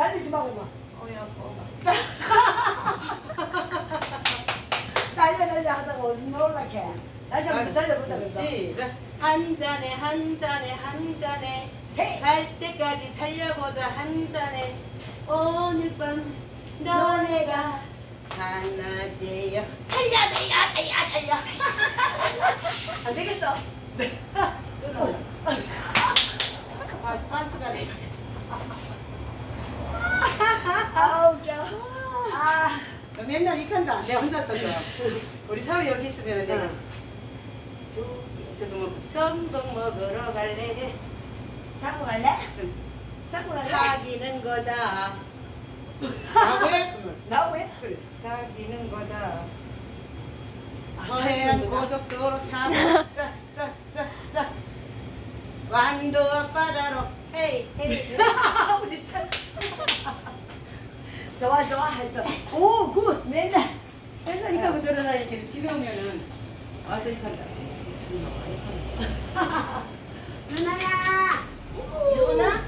달리지 마, 엄마. 뭐달 려, 달려 하다가 어디 올라게. 다시 한번 달려보자, 그래서. 시작 한 잔에 한 잔에 한 잔에 헤이. 갈 때까지 달려보자 한 잔에 오늘 밤 너네가 하나 되어 달려 달려 달려 달려 안 되겠어. 끊어 아 빤스가 돼 아, 웃겨. 아, 너 맨날 이렇게 한다 내가 혼자서 줘 우리 사위 여기 있으면 내가 응. 저, 저거 뭐 전복 먹으러 갈래 자꾸 갈래? 응. 자꾸 갈래? 사귀는 거다 아 왜? 나 왜? 그래 사귀는 거다 아, 서해안. 고속도로 타고 싹싹싹싹 완도 앞바다로 hey hey 좋아, 좋아. 하여튼. 오, good. 맨날. 맨날 이렇게 하고 돌아다니길래 집에 오면은 와서 이렇게 한다 누나야. 누나?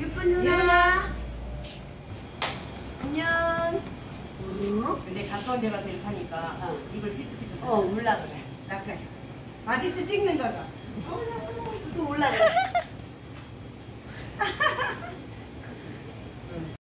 예쁜 누나. 안녕. 근데 가까운 데 가서 이렇게 하니까 어. 입을 삐죽삐죽 어, 올라 그래. 약간 아직도 찍는 거다 또 올라 그래.